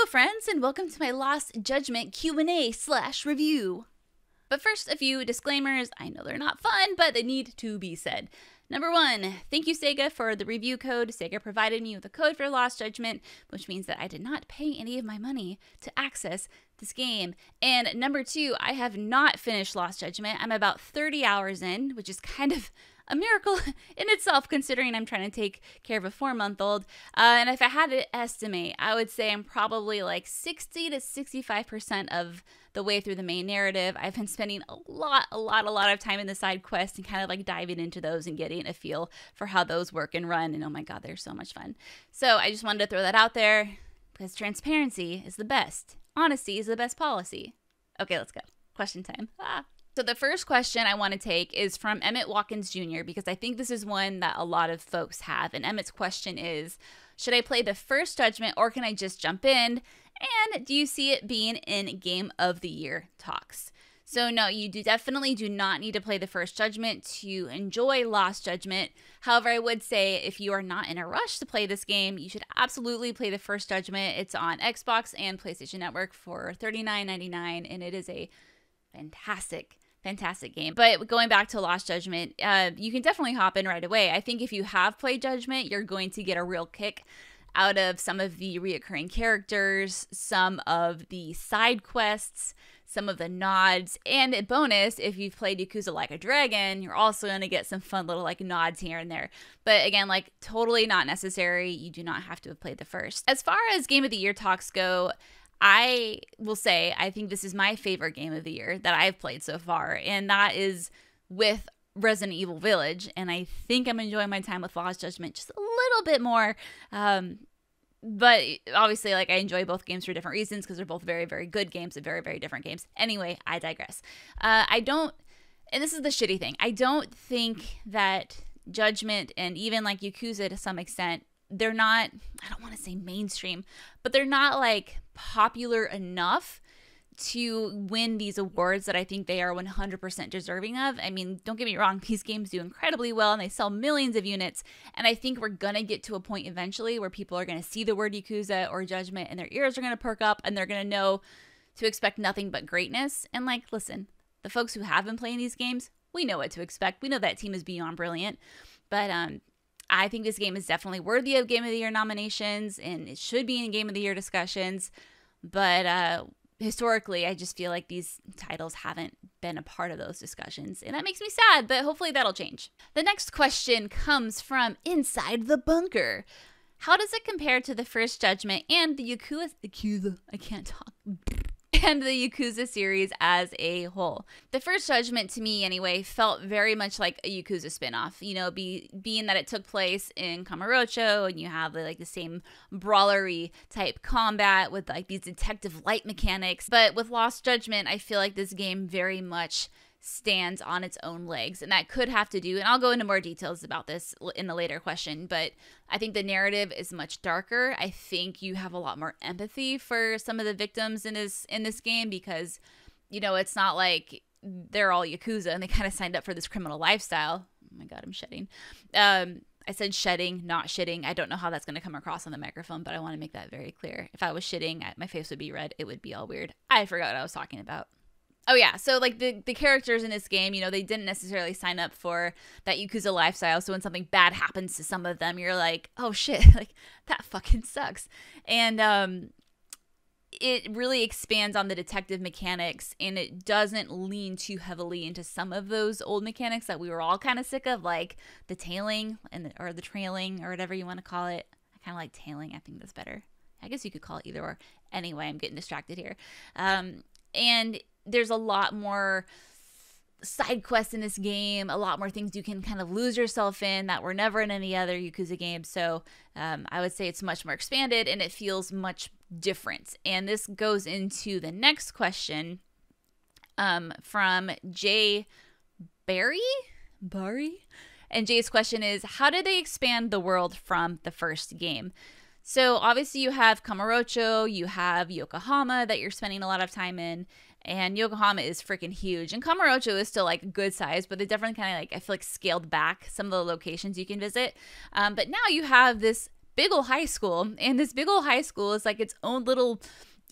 Hello friends and welcome to my Lost Judgment Q&A slash review. But first, a few disclaimers. I know they're not fun, but they need to be said. Number one, thank you, Sega, for the review code. Sega provided me with a code for Lost Judgment, which means that I did not pay any of my money to access this game. And number two, I have not finished Lost Judgment. I'm about 30 hours in, which is kind of a miracle in itself, considering I'm trying to take care of a four month old. Uh, and if I had to estimate, I would say I'm probably like 60 to 65% of the way through the main narrative. I've been spending a lot, a lot, a lot of time in the side quests and kind of like diving into those and getting a feel for how those work and run. And oh my God, they're so much fun. So I just wanted to throw that out there because transparency is the best. Honesty is the best policy. Okay, let's go. Question time. Ah. So the first question I want to take is from Emmett Watkins Jr. because I think this is one that a lot of folks have. And Emmett's question is, should I play the first judgment or can I just jump in? And do you see it being in game of the year talks? So no, you do definitely do not need to play the first judgment to enjoy Lost Judgment. However, I would say if you are not in a rush to play this game, you should absolutely play the first judgment. It's on Xbox and PlayStation Network for $39.99 and it is a fantastic fantastic game. But going back to Lost Judgment, uh, you can definitely hop in right away. I think if you have played Judgment, you're going to get a real kick out of some of the reoccurring characters, some of the side quests, some of the nods, and a bonus if you've played Yakuza Like a Dragon, you're also going to get some fun little like nods here and there. But again, like totally not necessary. You do not have to have played the first. As far as Game of the Year talks go, I will say I think this is my favorite game of the year that I've played so far, and that is with Resident Evil Village. And I think I'm enjoying my time with Lost Judgment just a little bit more. Um, but obviously, like I enjoy both games for different reasons because they're both very, very good games and very, very different games. Anyway, I digress. Uh, I don't, and this is the shitty thing. I don't think that Judgment and even like Yakuza to some extent they're not I don't want to say mainstream, but they're not like popular enough to win these awards that I think they are 100% deserving of. I mean, don't get me wrong, these games do incredibly well and they sell millions of units. And I think we're going to get to a point eventually where people are going to see the word Yakuza or Judgment and their ears are going to perk up and they're going to know to expect nothing but greatness. And like, listen, the folks who have been playing these games, we know what to expect. We know that team is beyond brilliant. But um, I think this game is definitely worthy of Game of the Year nominations and it should be in Game of the Year discussions. But uh, historically, I just feel like these titles haven't been a part of those discussions. And that makes me sad, but hopefully that'll change. The next question comes from Inside the Bunker. How does it compare to the first judgment and the Yakuza? Yakuza. I can't talk and the Yakuza series as a whole. The first judgment to me anyway felt very much like a Yakuza spinoff, you know, be being that it took place in Kamurocho and you have like the same brawlery type combat with like these detective light mechanics. But with Lost Judgment, I feel like this game very much stands on its own legs. And that could have to do, and I'll go into more details about this in the later question, but I think the narrative is much darker. I think you have a lot more empathy for some of the victims in this in this game because, you know, it's not like they're all Yakuza and they kind of signed up for this criminal lifestyle. Oh my god, I'm shedding. Um, I said shedding, not shitting. I don't know how that's going to come across on the microphone, but I want to make that very clear. If I was shitting, my face would be red. It would be all weird. I forgot what I was talking about. Oh yeah, so like the the characters in this game, you know, they didn't necessarily sign up for that Yakuza lifestyle. So when something bad happens to some of them, you're like, "Oh shit, like that fucking sucks." And um it really expands on the detective mechanics and it doesn't lean too heavily into some of those old mechanics that we were all kind of sick of like the tailing and the, or the trailing or whatever you want to call it. I kind of like tailing. I think that's better. I guess you could call it either or. Anyway, I'm getting distracted here. Um, and there's a lot more side quests in this game, a lot more things you can kind of lose yourself in that were never in any other Yakuza game. So um, I would say it's much more expanded and it feels much different. And this goes into the next question um, from Jay Barry. Barry? And Jay's question is How did they expand the world from the first game? So obviously you have Kamurocho, you have Yokohama that you're spending a lot of time in, and Yokohama is freaking huge. And Kamurocho is still like good size, but they definitely kind of like I feel like scaled back some of the locations you can visit. Um, but now you have this big ol' high school, and this big ol' high school is like its own little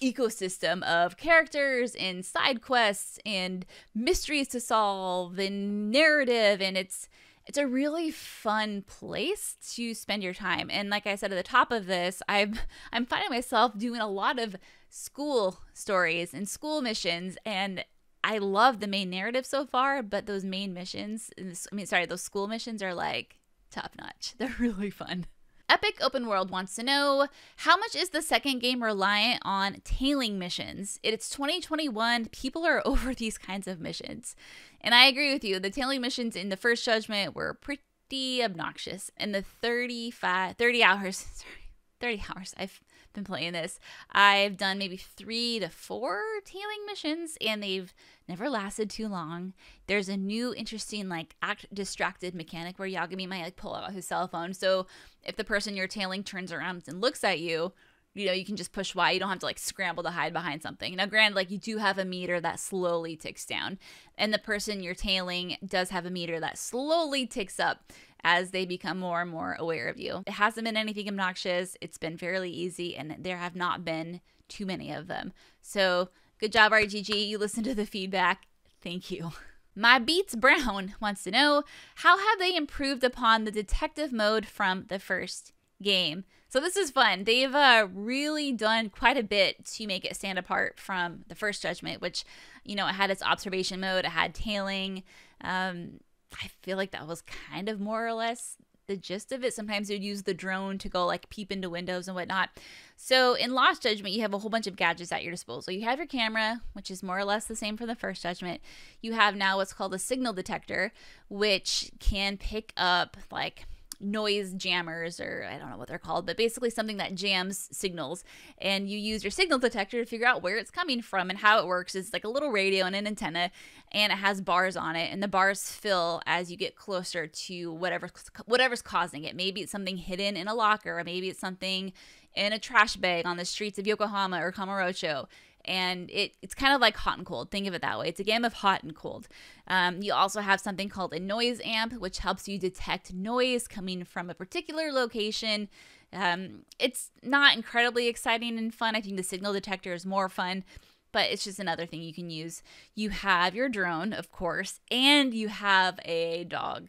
ecosystem of characters and side quests and mysteries to solve and narrative and it's it's a really fun place to spend your time. And like i said at the top of this i'm i'm finding myself doing a lot of school stories and school missions. And i love the main narrative so far but those main missions i mean sorry those school missions are like top notch. They're really fun Epic Open World wants to know how much is the second game reliant on tailing missions? It's 2021. People are over these kinds of missions. And I agree with you. The tailing missions in the first judgment were pretty obnoxious. And the 35 30 hours, sorry, 30 hours I've been playing this, I've done maybe 3 to 4 tailing missions and they've never lasted too long. There's a new interesting like act distracted mechanic where Yagami might like pull out his cell phone. So if the person you're tailing turns around and looks at you, you know, you can just push Y. You don't have to like scramble to hide behind something. Now, granted, like you do have a meter that slowly ticks down, and the person you're tailing does have a meter that slowly ticks up as they become more and more aware of you. It hasn't been anything obnoxious. It's been fairly easy, and there have not been too many of them. So Good job, RGG. You listened to the feedback. Thank you. My Beats Brown wants to know how have they improved upon the detective mode from the first game? So this is fun. They've uh, really done quite a bit to make it stand apart from the first Judgment, which you know it had its observation mode, it had tailing. Um, I feel like that was kind of more or less the gist of it. Sometimes you'd use the drone to go like peep into windows and whatnot. So in Lost Judgment, you have a whole bunch of gadgets at your disposal. You have your camera, which is more or less the same for the first Judgment. You have now what's called a signal detector, which can pick up like noise jammers or I don't know what they're called, but basically something that jams signals. And you use your signal detector to figure out where it's coming from and how it works. It's like a little radio and an antenna, and it has bars on it, and the bars fill as you get closer to whatever whatever's causing it. Maybe it's something hidden in a locker, or maybe it's something in a trash bag on the streets of Yokohama or Kamurocho and it, it's kind of like hot and cold. Think of it that way. It's a game of hot and cold. Um, you also have something called a noise amp, which helps you detect noise coming from a particular location. Um, it's not incredibly exciting and fun. I think the signal detector is more fun, but it's just another thing you can use. You have your drone, of course, and you have a dog.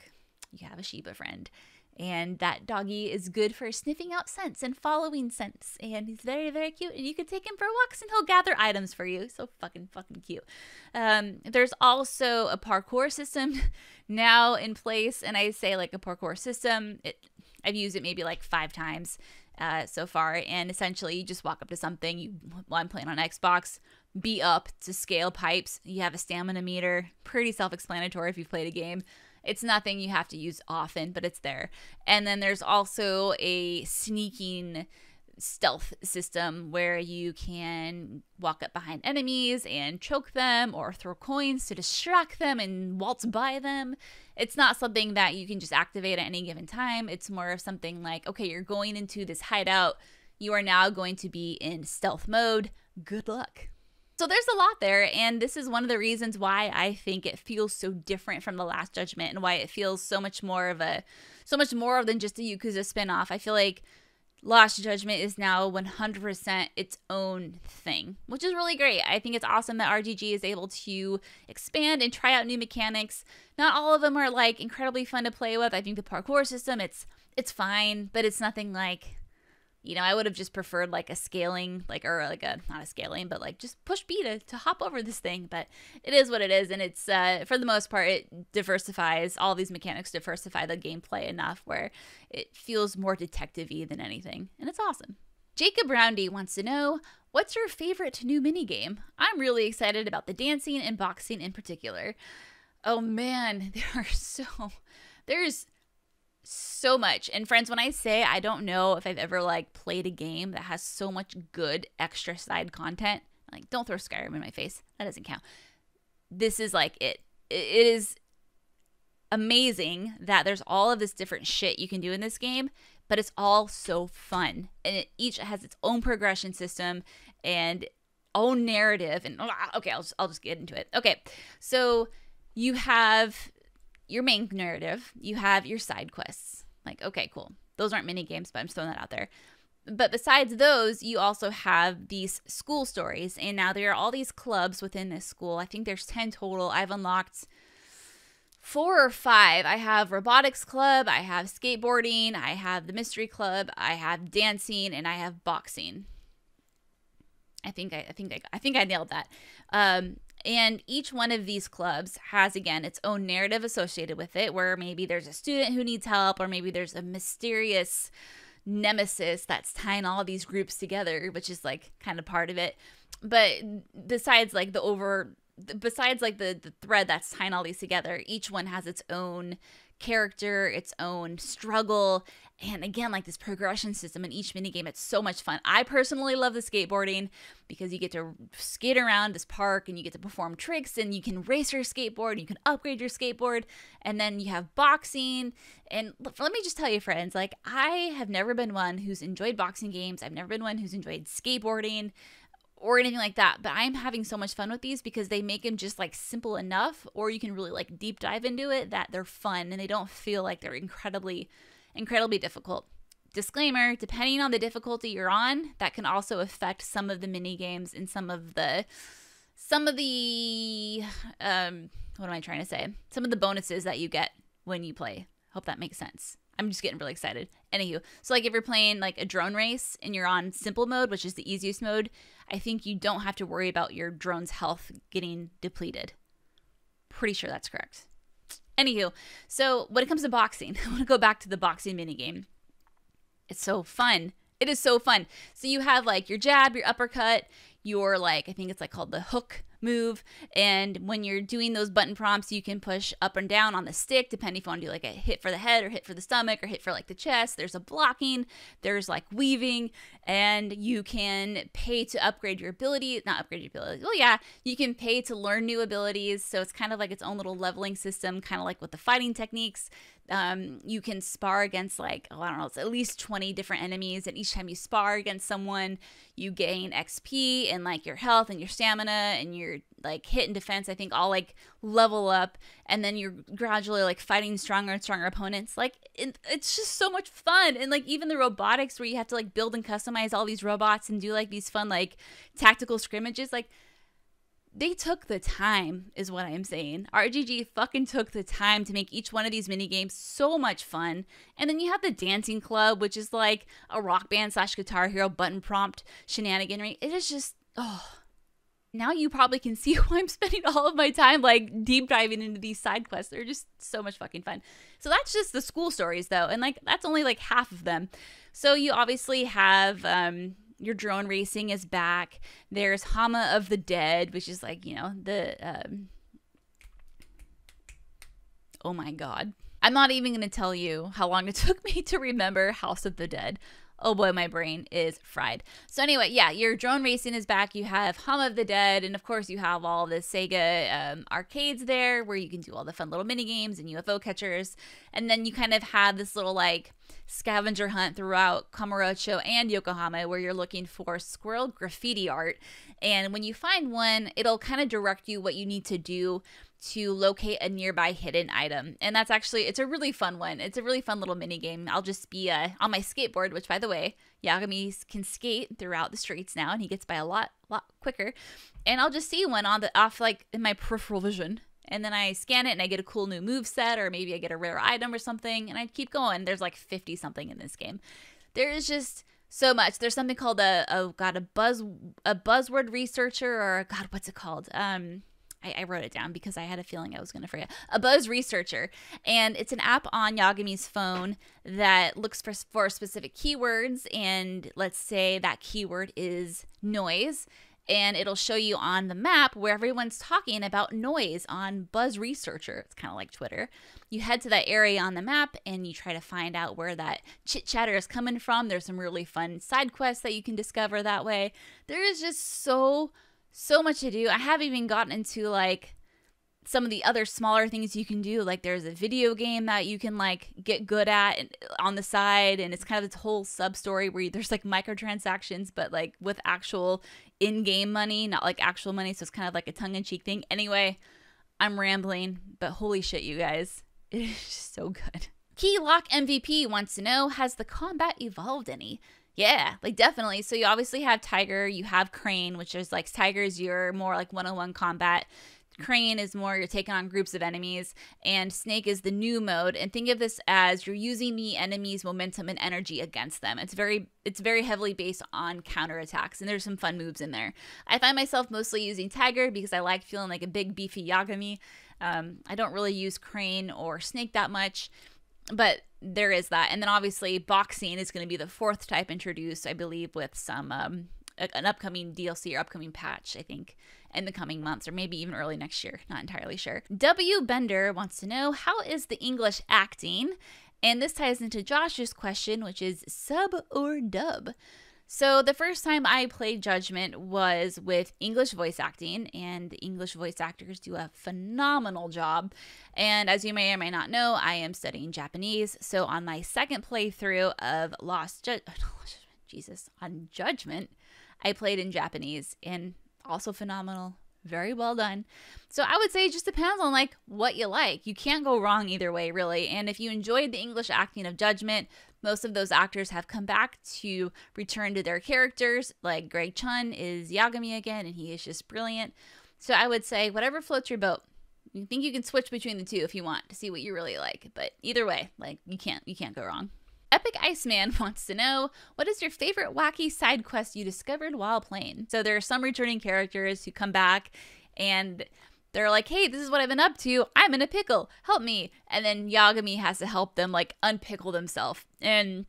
You have a Shiba friend. And that doggy is good for sniffing out scents and following scents. And he's very, very cute. And you can take him for walks and he'll gather items for you. So fucking, fucking cute. Um, there's also a parkour system now in place. And I say like a parkour system. It, I've used it maybe like five times uh, so far. And essentially, you just walk up to something. You, well, I'm playing on Xbox. Be up to scale pipes. You have a stamina meter. Pretty self explanatory if you've played a game. It's nothing you have to use often, but it's there. And then there's also a sneaking stealth system where you can walk up behind enemies and choke them or throw coins to distract them and waltz by them. It's not something that you can just activate at any given time. It's more of something like, okay, you're going into this hideout. You are now going to be in stealth mode. Good luck. So there's a lot there, and this is one of the reasons why I think it feels so different from the Last Judgment, and why it feels so much more of a, so much more than just a Yakuza spinoff. I feel like Lost Judgment is now 100% its own thing, which is really great. I think it's awesome that RGG is able to expand and try out new mechanics. Not all of them are like incredibly fun to play with. I think the parkour system, it's it's fine, but it's nothing like you know, I would have just preferred like a scaling, like, or like a, not a scaling, but like just push B to, to hop over this thing. But it is what it is. And it's, uh, for the most part, it diversifies, all these mechanics diversify the gameplay enough where it feels more detective-y than anything. And it's awesome. Jacob Roundy wants to know, what's your favorite new minigame? I'm really excited about the dancing and boxing in particular. Oh man, there are so, there's, so much. And friends, when I say I don't know if I've ever like played a game that has so much good extra side content, like don't throw Skyrim in my face. That doesn't count. This is like it. It is amazing that there's all of this different shit you can do in this game, but it's all so fun. And it each has its own progression system and own narrative and okay, I'll just, I'll just get into it. Okay. So you have your main narrative, you have your side quests. Like, okay, cool. those aren't mini games, but I'm just throwing that out there. But besides those, you also have these school stories. And now there are all these clubs within this school. I think there's 10 total. I've unlocked four or five. I have robotics club, I have skateboarding, I have the mystery club, I have dancing, and I have boxing. I think I, I think I, I think I nailed that. Um, and each one of these clubs has, again, its own narrative associated with it, where maybe there's a student who needs help, or maybe there's a mysterious nemesis that's tying all these groups together, which is like kind of part of it. But besides, like the over, besides like the, the thread that's tying all these together, each one has its own character, its own struggle, and again, like this progression system in each mini game, it's so much fun. I personally love the skateboarding because you get to skate around this park and you get to perform tricks and you can race your skateboard, you can upgrade your skateboard, and then you have boxing. And let me just tell you, friends, like I have never been one who's enjoyed boxing games. I've never been one who's enjoyed skateboarding or anything like that. But I'm having so much fun with these because they make them just like simple enough, or you can really like deep dive into it that they're fun and they don't feel like they're incredibly incredibly difficult. Disclaimer depending on the difficulty you're on, that can also affect some of the mini games and some of the some of the um what am I trying to say? Some of the bonuses that you get when you play. Hope that makes sense. I'm just getting really excited. Anywho, so like if you're playing like a drone race and you're on simple mode, which is the easiest mode, I think you don't have to worry about your drone's health getting depleted. Pretty sure that's correct. Anywho, so when it comes to boxing, I want to go back to the boxing mini game. It's so fun. It is so fun. So you have like your jab, your uppercut, your like I think it's like called the hook move. And when you're doing those button prompts, you can push up and down on the stick, depending if you want to do like a hit for the head or hit for the stomach or hit for like the chest. There's a blocking, there's like weaving, and you can pay to upgrade your ability. Not upgrade your ability. Well, yeah, you can pay to learn new abilities. So it's kind of like its own little leveling system, kind of like with the fighting techniques. Um, you can spar against like, oh, I don't know, it's at least 20 different enemies. And each time you spar against someone, you gain XP and like your health and your stamina and your like hit and defense, I think all like level up. And then you're gradually like fighting stronger and stronger opponents. Like it, it's just so much fun. And like even the robotics where you have to like build and customize all these robots and do like these fun like tactical scrimmages, like they took the time, is what I'm saying. RGG fucking took the time to make each one of these mini games so much fun. And then you have the Dancing Club, which is like a rock band slash guitar hero button prompt shenaniganry. It is just, oh. Now you probably can see why I'm spending all of my time like deep diving into these side quests. They're just so much fucking fun. So that's just the school stories though. And like that's only like half of them. So you obviously have um your drone racing is back. There's Hama of the Dead, which is like, you know, the. Um... Oh my god. I'm not even going to tell you how long it took me to remember House of the Dead. Oh boy, my brain is fried. So anyway, yeah, your drone racing is back. You have Hama of the Dead, and of course you have all the Sega um, arcades there where you can do all the fun little mini games and UFO catchers. And then you kind of have this little like scavenger hunt throughout Kamurocho and Yokohama where you're looking for squirrel graffiti art. And when you find one, it'll kind of direct you what you need to do to locate a nearby hidden item. And that's actually it's a really fun one. It's a really fun little mini game. I'll just be uh, on my skateboard, which by the way, Yagami can skate throughout the streets now and he gets by a lot lot quicker. And I'll just see one on the off like in my peripheral vision and then I scan it and I get a cool new move set or maybe I get a rare item or something and I keep going. There's like 50 something in this game. There is just so much. There's something called a oh god a buzz a buzzword researcher or god what's it called? Um I, I wrote it down because I had a feeling I was going to forget. A buzz researcher, and it's an app on Yagami's phone that looks for for specific keywords. And let's say that keyword is noise, and it'll show you on the map where everyone's talking about noise on Buzz Researcher. It's kind of like Twitter. You head to that area on the map and you try to find out where that chit chatter is coming from. There's some really fun side quests that you can discover that way. There is just so, so much to do. I haven't even gotten into like some of the other smaller things you can do like there's a video game that you can like get good at on the side and it's kind of this whole sub story where there's like microtransactions but like with actual in-game money not like actual money so it's kind of like a tongue-in-cheek thing anyway i'm rambling but holy shit you guys it is so good Key Lock MVP wants to know Has the combat evolved any? Yeah, like definitely. So you obviously have Tiger, you have Crane, which is like Tiger's your more like one on one combat. Crane is more you're taking on groups of enemies, and Snake is the new mode. And think of this as you're using the enemy's momentum and energy against them. It's very it's very heavily based on counterattacks, and there's some fun moves in there. I find myself mostly using Tiger because I like feeling like a big beefy Yagami. Um, I don't really use Crane or Snake that much, but there is that. And then obviously boxing is going to be the fourth type introduced, I believe, with some um, an upcoming DLC or upcoming patch, I think, in the coming months or maybe even early next year. Not entirely sure. W. Bender wants to know how is the English acting? And this ties into Josh's question, which is sub or dub? So, the first time I played Judgment was with English voice acting, and the English voice actors do a phenomenal job. And as you may or may not know, I am studying Japanese. So, on my second playthrough of Lost Ju- Jesus, on Judgment, I played in Japanese and also phenomenal. Very well done. So I would say it just depends on like what you like. You can't go wrong either way, really. And if you enjoyed the English acting of Judgment, most of those actors have come back to return to their characters. Like Greg Chun is Yagami again, and he is just brilliant. So I would say whatever floats your boat. You think you can switch between the two if you want to see what you really like. But either way, like you can't you can't go wrong. Epic Iceman wants to know what is your favorite wacky side quest you discovered while playing? So there are some returning characters who come back and they're like, hey, this is what I've been up to. I'm in a pickle. Help me. And then Yagami has to help them like unpickle themselves. And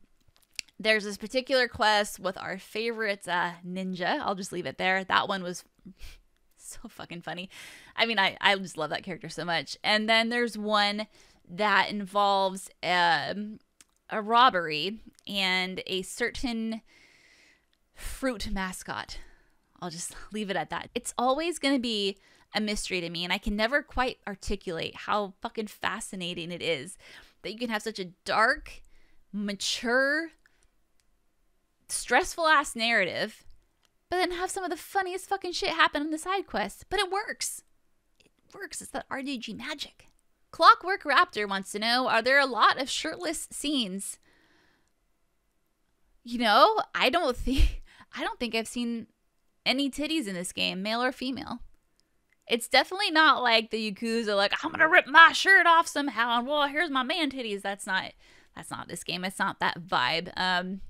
there's this particular quest with our favorite uh, ninja. I'll just leave it there. That one was so fucking funny. I mean, I, I just love that character so much. And then there's one that involves um, a robbery and a certain fruit mascot. I'll just leave it at that. It's always going to be a mystery to me, and I can never quite articulate how fucking fascinating it is that you can have such a dark, mature, stressful ass narrative, but then have some of the funniest fucking shit happen on the side quest. But it works. It works. It's that RGG magic. Clockwork Raptor wants to know Are there a lot of shirtless scenes? You know, I don't think I don't think I've seen any titties in this game, male or female. It's definitely not like the Yakuza, like I'm gonna rip my shirt off somehow, and well, here's my man titties. That's not that's not this game. It's not that vibe. Um,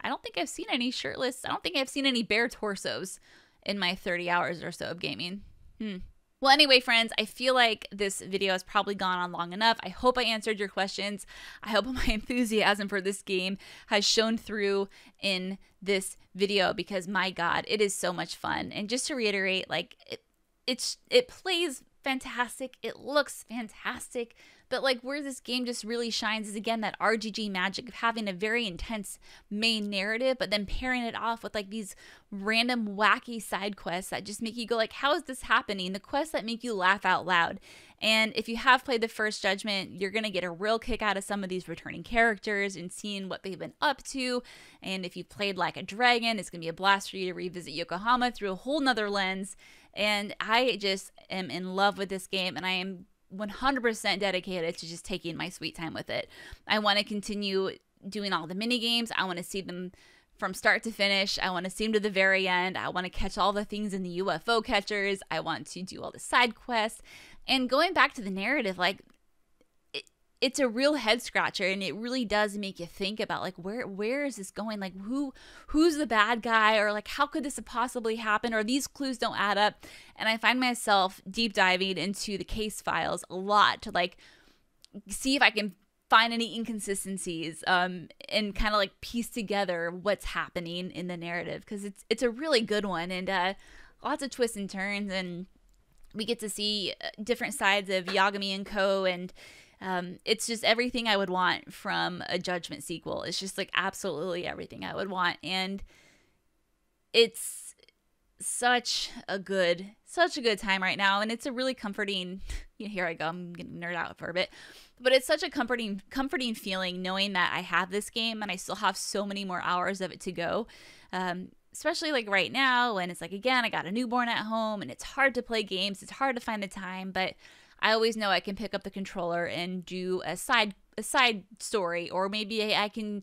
I don't think I've seen any shirtless. I don't think I've seen any bare torsos in my 30 hours or so of gaming. Hmm. Well, anyway, friends, I feel like this video has probably gone on long enough. I hope I answered your questions. I hope my enthusiasm for this game has shown through in this video because my god, it is so much fun. And just to reiterate, like it, it's it plays fantastic. It looks fantastic. But like where this game just really shines is again that RGG magic of having a very intense main narrative, but then pairing it off with like these random wacky side quests that just make you go like, how is this happening? The quests that make you laugh out loud. And if you have played the first Judgment, you're going to get a real kick out of some of these returning characters and seeing what they've been up to. And if you've played like a dragon, it's going to be a blast for you to revisit Yokohama through a whole nother lens. And I just am in love with this game and I am 100% dedicated to just taking my sweet time with it. I want to continue doing all the mini games. I want to see them from start to finish. I want to see them to the very end. I want to catch all the things in the UFO catchers. I want to do all the side quests. And going back to the narrative, like it's a real head scratcher and it really does make you think about like where where is this going? Like who who's the bad guy? Or like how could this have possibly happened? Or these clues don't add up. And i find myself deep diving into the case files a lot to like see if i can find any inconsistencies um and kind of like piece together what's happening in the narrative. Because it's it's a really good one and uh lots of twists and turns and we get to see uh, different sides of Yagami and Co and um, it's just everything I would want from a Judgment sequel. It's just like absolutely everything I would want. And it's such a good, such a good time right now. And it's a really comforting, you know, here I go, I'm getting nerd out for a bit. But it's such a comforting, comforting feeling knowing that I have this game and I still have so many more hours of it to go. Um, especially like right now when it's like again i got a newborn at home and it's hard to play games it's hard to find the time but I always know I can pick up the controller and do a side a side story, or maybe I can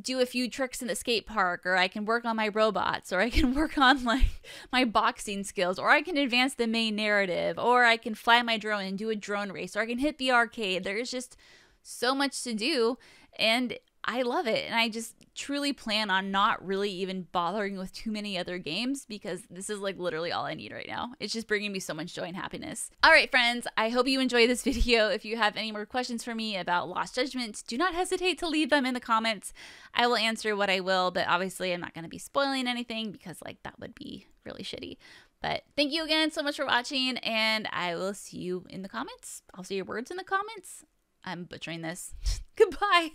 do a few tricks in the skate park or I can work on my robots or I can work on like my boxing skills or I can advance the main narrative or I can fly my drone and do a drone race or I can hit the arcade. There's just so much to do and I love it. And I just truly plan on not really even bothering with too many other games because this is like literally all I need right now. It's just bringing me so much joy and happiness. All right, friends, I hope you enjoyed this video. If you have any more questions for me about Lost Judgment, do not hesitate to leave them in the comments. I will answer what I will, but obviously I'm not going to be spoiling anything because like that would be really shitty. But thank you again so much for watching, and I will see you in the comments. I'll see your words in the comments. I'm butchering this. Goodbye.